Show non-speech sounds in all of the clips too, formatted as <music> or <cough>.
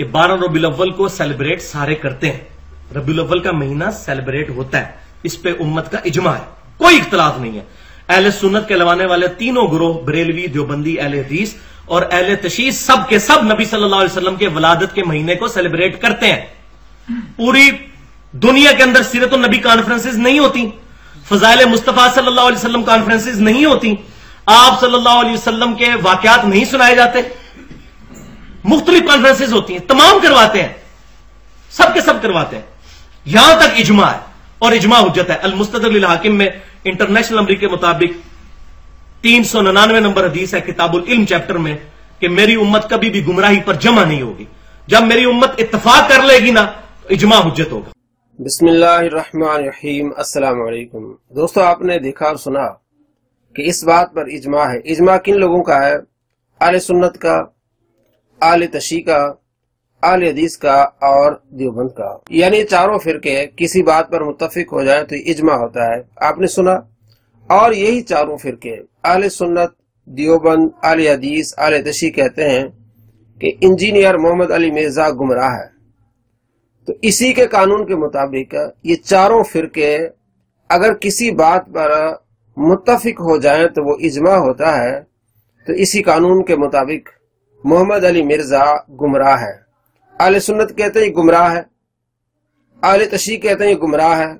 कि बारह रबी अव्वल को सेलिब्रेट सारे करते हैं। रबी अव्वल का महीना सेलिब्रेट होता है। इस पे उम्मत का इजमा है। कोई इख्तलाफ नहीं है। अहल सुन्नत के लवाने वाले तीनों ग्रोह, बरेलवी, देवबंदी, अहल हदीस और अहल तशीस, सब के सब नबी सल्लल्लाहु अलैहि वसल्लम के वलादत के महीने को सेलिब्रेट करते हैं। पूरी दुनिया के अंदर सीरत नबी कॉन्फ्रेंसेज नहीं होती। फजाइल मुस्तफ़ा सल्लल्लाहु अलैहि वसल्लम नहीं होती। आप सल्लल्लाहु अलैहि वसल्लम के वाकयात नहीं सुनाए जाते। मुख्तलिफ़ कॉन्फ्रेंसेज होती हैं, तमाम करवाते हैं। सबके सब करवाते हैं। यहाँ तक इजमा है, और इजमा हुज्जत है। अल मुस्तदल हाकिम में इंटरनेशनल अमरी के मुताबिक तीन सौ निन्यानवे नंबर हदीस है किताबुल इल्म चैप्टर में कि मेरी उम्मत कभी भी गुमराही पर जमा नहीं होगी। जब मेरी उम्मत इतफाक कर लेगी ना तो इजमा हुज्जत होगा। अस्सलाम वालेकुम दोस्तों, आपने देखा और सुना कि इस बात पर इजमा है। इजमा किन लोगों का है? आल सुन्नत का आल तशी का, आल हदीस का और देवबंद का। यानी चारों फिरके किसी बात पर मुतफिक हो जाए तो इजमा होता है। आपने सुना? और यही चारों फिरके। आल सुन्नत, दियोबंद, आल हदीस, आल तशी कहते हैं कि इंजीनियर मोहम्मद अली मिर्ज़ा गुमराह है। तो इसी के कानून के मुताबिक ये चारों फिरके अगर किसी बात पर मुतफिक हो जाए तो वो इजमा होता है। तो इसी कानून के मुताबिक मोहम्मद अली मिर्ज़ा गुमराह है। आल सुन्नत कहते हैं गुमराह है। आल तशी कहते हैं गुमराह है।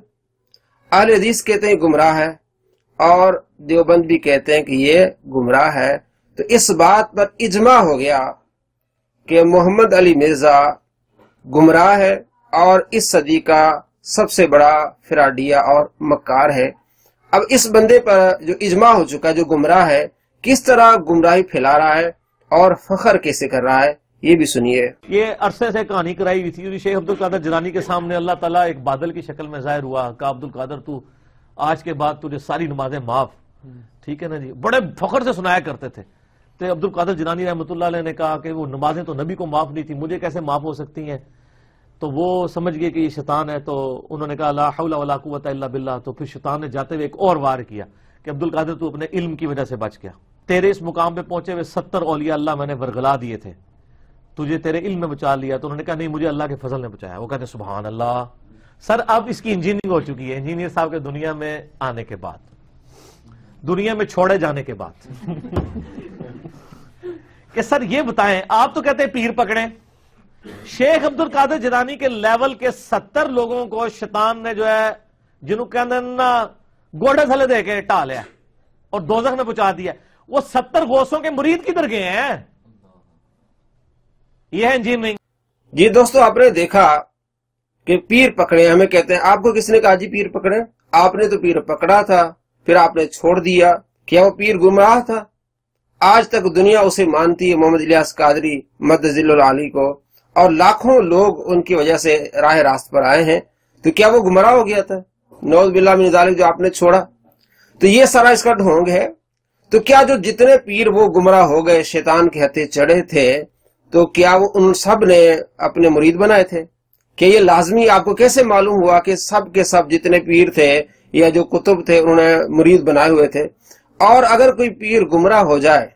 आल हदीस कहते हैं गुमराह है। और देवबंद भी कहते हैं कि ये गुमराह है। तो इस बात पर इजमा हो गया कि मोहम्मद अली मिर्ज़ा गुमराह है और इस सदी का सबसे बड़ा फिराडिया और मक्कार है। अब इस बंदे पर जो इजमा हो चुका है, जो गुमराह है, किस तरह गुमराही फैला रहा है और फखर कैसे कर रहा है, ये भी सुनिए। ये अरसे से कहानी कराई हुई थी शेख अब्दुल कादर जलानी के सामने अल्लाह ताला एक बादल की शक्ल में ज़ाहिर हुआ, कहा, अब्दुल कादर, तू आज के बाद तुझे सारी नमाजें माफ़। ठीक है ना जी? बड़े फखर से सुनाया करते थे। तो अब्दुल कादर जलानी रहमत ने कहा कि वो नमाजें तो नबी को माफ़ नहीं थी, मुझे कैसे माफ़ हो सकती हैं? तो वो समझ गए कि ये शैतान है तो उन्होंने कहा लाकुवत बिल्ला तो फिर शैतान ने जाते हुए एक और वार किया कि, अब्दुल कादिर, तू अपने इल्म की वजह से बच गया। तेरे इस मुकाम पे पहुँचे हुए सत्तर औलिया अल्लाह मैंने वर्गला दिए थे। तुझे तेरे इल्म में बचा लिया। तो उन्होंने कहा, नहीं, मुझे अल्लाह के फजल ने बचाया। वो कहते सुबहान अल्लाह सर, अब इसकी इंजीनियरिंग हो चुकी है। इंजीनियर साहब के दुनिया में आने के बाद, दुनिया में छोड़े जाने के बाद। <laughs> कि सर, ये बताएँ, आप तो कहते हैं पीर पकड़े। शेख अब्दुल कादिर जिलानी के लेवल के सत्तर लोगों को शैतान ने जो है जिन्हों कहते ना गोढ़े थले दे के टा लिया और दोजख में पहुँचा दिया। वो सत्तर गोसों के मुरीद किधर गए हैं? ये है इंजीनियरिंग जी दोस्तों, आपने देखा कि पीर पकड़े, हमें कहते हैं, आपको किसने कहा जी पीर पकड़े? आपने तो पीर पकड़ा था, फिर आपने छोड़ दिया। क्या वो पीर गुमराह था? आज तक दुनिया उसे मानती है, मोहम्मद इलियास कादरी मदजिल अली को। और लाखों लोग उनकी वजह से राह रास्त पर आए हैं। तो क्या वो गुमराह हो गया था? नौज बिल्ला जो आपने छोड़ा। तो ये सारा इसका ढोंग है। तो क्या जो जितने पीर वो गुमराह हो गए, शैतान के हथे चढ़े थे तो क्या वो उन सबने अपने मुरीद बनाए थे? कि ये लाजमी आपको कैसे मालूम हुआ कि सब के सब जितने पीर थे या जो कुतुब थे, उन्होंने मुरीद बनाए हुए थे? और अगर कोई पीर गुमराह हो जाए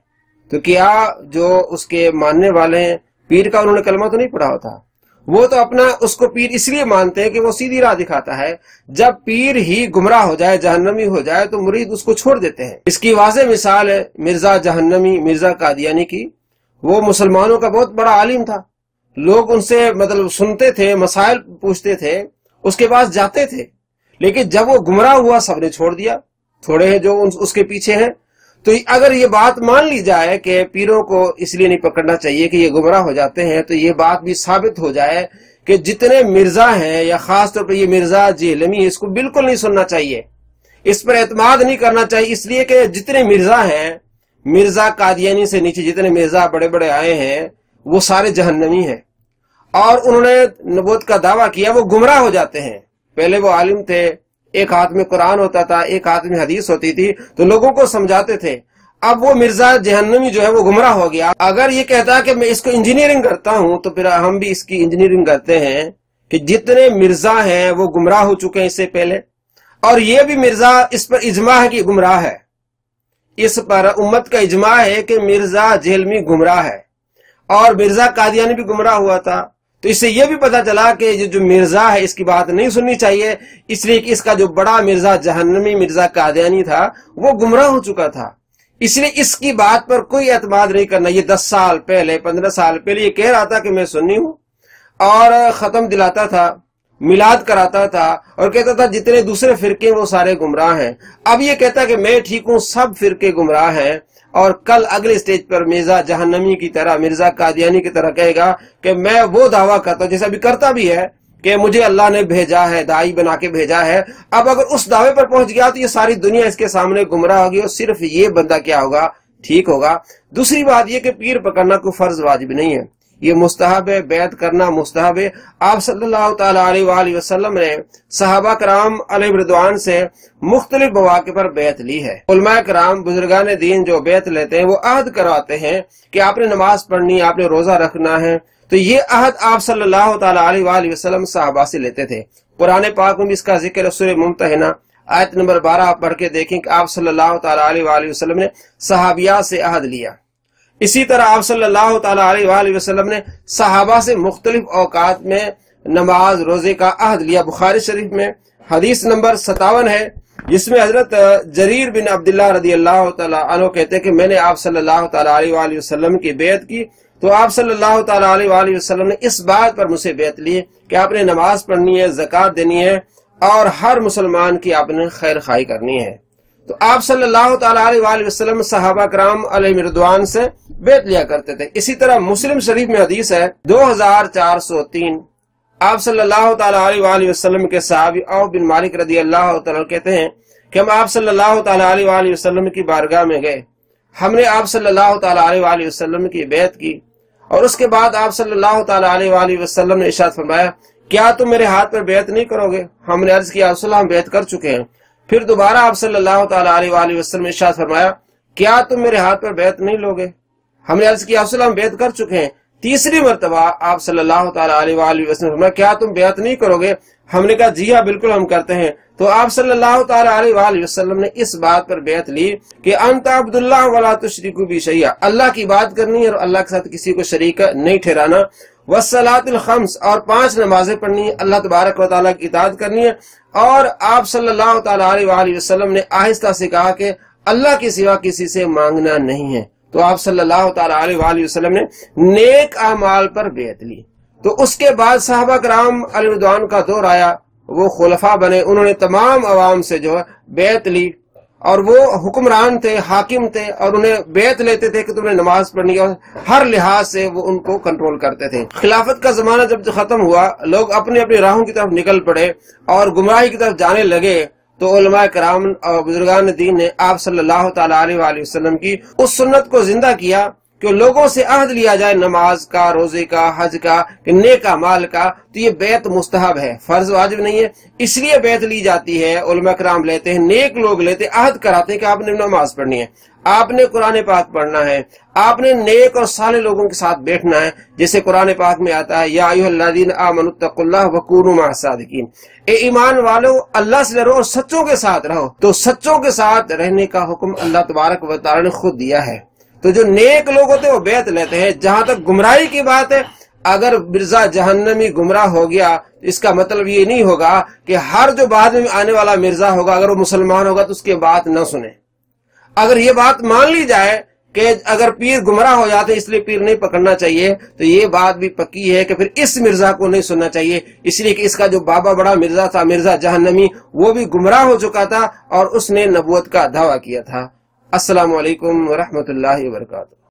तो क्या जो उसके मानने वाले हैं पीर का उन्होंने कलमा तो नहीं पढ़ा होता? वो तो अपना उसको पीर इसलिए मानते हैं कि वो सीधी राह दिखाता है। जब पीर ही गुमराह हो जाए, जहन्नमी हो जाए तो मुरीद उसको छोड़ देते हैं। इसकी वाज मिसाल है मिर्ज़ा जहन्नमी, मिर्ज़ा कादियानी की। वो मुसलमानों का बहुत बड़ा आलिम था। लोग उनसे मतलब सुनते थे, मसाइल पूछते थे, उसके पास जाते थे। लेकिन जब वो गुमराह हुआ, सबने छोड़ दिया। थोड़े हैं जो उसके पीछे हैं। तो अगर ये बात मान ली जाए कि पीरों को इसलिए नहीं पकड़ना चाहिए कि ये गुमराह हो जाते हैं तो ये बात भी साबित हो जाए कि जितने मिर्ज़ा हैं, या खास तौर पर ये मिर्ज़ा जेलमी इसको बिल्कुल नहीं सुनना चाहिए। इस पर एतमाद नहीं करना चाहिए, इसलिए कि जितने मिर्ज़ा हैं, मिर्ज़ा कादियानी से नीचे जितने मिर्ज़ा बड़े बड़े आए हैं, वो सारे जहन्नमी हैं। और उन्होंने नबूत का दावा किया, वो गुमराह हो जाते हैं। पहले वो आलिम थे एक हाथ में कुरान होता था, एक हाथ में हदीस होती थी तो लोगों को समझाते थे। अब वो मिर्ज़ा जहन्नमी जो है, वो गुमराह हो गया। अगर ये कहता कि मैं इसको इंजीनियरिंग करता हूँ तो फिर हम भी इसकी इंजीनियरिंग करते हैं कि जितने मिर्ज़ा हैं, वो गुमराह हो चुके हैं इससे पहले। और ये भी मिर्ज़ा इस पर इजमा है कि गुमराह है। इस पर उम्मत का इजमा है कि मिर्ज़ा जेलमी गुमराह है। और मिर्ज़ा कादियानी भी गुमराह हुआ था। तो इससे यह भी पता चला कि ये जो मिर्ज़ा है, इसकी बात नहीं सुननी चाहिए। इसलिए कि इसका जो बड़ा मिर्ज़ा जहन्नमी मिर्ज़ा कादयानी था, वो गुमराह हो चुका था। इसलिए इसकी बात पर कोई एतमाद नहीं करना। ये दस साल पहले, पंद्रह साल पहले ये कह रहा था कि मैं सुन्नी हूँ और खत्म दिलाता था, मिलाद कराता था और कहता था, जितने दूसरे फिरके वो सारे गुमराह हैं। अब ये कहता कि मैं ठीक हूँ, सब फिरके गुमराह हैं। और कल अगले स्टेज पर मिर्ज़ा जहनमी की तरह, मिर्ज़ा कादियानी की तरह कहेगा कि मैं वो दावा करता हूँ, जैसे अभी करता भी है, कि मुझे अल्लाह ने भेजा है, दाई बना के भेजा है। अब अगर उस दावे पर पहुँच गया तो ये सारी दुनिया इसके सामने गुमराह होगी और सिर्फ़ ये बंदा क्या होगा? ठीक होगा। दूसरी बात यह कि पीर पकड़ना कोई फ़र्ज़ वाजिब नहीं है। ये मुस्तहब है, बैत करना मुस्तहब है। आप सल्लल्लाहु अलैहि वसल्लम ने सहाबा कराम अलवान से मुख्तलिफ़ मौके पर बैत ली है। उलमा कराम, बुजुर्गान दीन जो बैत लेते हैं, वो अहद करवाते हैं कि आपने नमाज़ पढ़नी आपने रोजा रखना है। तो ये अहद आप सल्लल्लाहु अलैहि वसल्लम साहबा से लेते थे। पुराने पाक में इसका ज़िक्र सुर मुमतहना, आयत नंबर बारह आप पढ़ के देखें कि आप सल्लल्लाहु अलैहि वसल्लम ने सहाबिया से अहद लिया। इसी तरह आप सल्लल्लाहु अलैहि वसल्लम ने सहाबा से मुख्तलिफ़ औकात में नमाज़, रोज़े का अहद लिया। बुखारी शरीफ में हदीस नंबर सतावन है, जिसमें हज़रत जरीर बिन अब्दुल्ला रदी अल्लाह तु कहते कि मैंने आप सल्लल्लाहु अलैहि वसल्लम की बेत की। तो आप सल्लल्लाहु अलैहि वसल्लम ने इस बात पर मुझसे बेत ली कि आपने नमाज़ पढ़नी है, जक़ात देनी है और हर मुसलमान की आपने खैर खाई करनी है। तो आप सल्लल्लाहु अलैहि वसल्लम सहाबा कराम अलमरदवान से बेत लिया करते थे। इसी तरह मुस्लिम शरीफ में हदीस है 2403 आप सल्लल्लाहु अलैहि वसल्लम के साहबी औ बिन मालिक रदी अल्लाह कहते हैं कि हम आप सल्लल्लाहु अलैहि वसल्लम की बारगाह में गए। हमने आप सल्लल्लाहु अलैहि वसल्लम की बेत की और उसके बाद आप सल्लल्लाहु अलैहि वसल्लम ने इशाद फरमाया, क्या तुम मेरे हाथ पर बेत नहीं करोगे? हमने अर्ज़ किया हम बेत कर चुके हैं। फिर दोबारा आप सल्लल्लाहु अलैहि वसल्लम इरशाद फरमाया, क्या तुम मेरे हाथ पर बैत नहीं लोगे? हमने अर्ज़ किया हम बैत कर चुके हैं। तीसरी मरतबा आप वसल्लम फरमाया, क्या तुम बैत नहीं करोगे? हमने कहा, जी हाँ बिल्कुल हम करते हैं। तो आप सल्लल्लाहु वसल्लम ने इस बात पर बैत ली कि, अंत अब्दुल्ला वाला तुशरिकु भी सही अल्लाह की बात करनी और अल्लाह के साथ किसी को शरीक नहीं ठहराना। वसलातुल खम्स, और पाँच नमाजें पढ़नी है। अल्लाह तबारक वाली की इताद करनी है। और आप सल्लल्लाहु अलैहि वसल्लम ने आहिस्ता से कहा कि अल्लाह के सिवा किसी से मांगना नहीं है। तो आप सल्लल्लाहु अलैहि वसल्लम ने नेक अमाल पर बेत ली। तो उसके बाद साहबा कराम अलवान का दौर आया। वो खुलफा बने। उन्होंने तमाम आवाम से जो है बेत ली। और वो हुक्मरान थे, हाकिम थे, और उन्हें बेत लेते थे कि तुमने नमाज़ पढ़नी और हर लिहाज से वो उनको कंट्रोल करते थे। खिलाफत का जमाना जब खत्म हुआ, लोग अपनी अपनी राहों की तरफ़ निकल पड़े और गुमराही की तरफ़ जाने लगे तो कराम और बुजुर्गान दीन ने आप सल्लल्लाहु की उस सुन्नत को ज़िंदा किया। कि लोगों से अहद लिया जाए नमाज़ का, रोज़े का, हज का नेका माल का तो ये बैत मुस्तहब है। फ़र्ज़ वाजिब नहीं है। इसलिए बैत ली जाती है कराम लेते हैं, नेक लोग लेते, अहद कराते हैं कि आपने नमाज़ पढ़नी है। आपने कुरान पाक पढ़ना है। आपने नेक और साले लोगों के साथ बैठना है। जैसे कुरान पाक में आता है यादीन सादिकीन। ए ईमान वालो, अल्लाह से डरो और सच्चों के साथ रहो। तो सच्चों के साथ रहने का हुक्म अल्लाह तबारक वाली ने खुद दिया है। तो जो नेक लोग होते हैं, वो बेत लेते हैं। जहाँ तक गुमराही की बात है, अगर मिर्ज़ा जहन्नमी गुमराह हो गया इसका मतलब ये नहीं होगा कि हर जो बाद में आने वाला मिर्ज़ा होगा, अगर वो मुसलमान होगा तो उसकी बात न सुने। अगर ये बात मान ली जाए कि अगर पीर गुमराह हो जाते, इसलिए पीर नहीं पकड़ना चाहिए तो ये बात भी पक्की है कि फिर इस मिर्ज़ा को नहीं सुनना चाहिए। इसलिए कि इसका जो बाबा बड़ा मिर्ज़ा था, मिर्ज़ा जहन्नमी, वो भी गुमराह हो चुका था और उसने नबुवत का दावा किया था। अस्सलाम वरहमल वबरकातुहू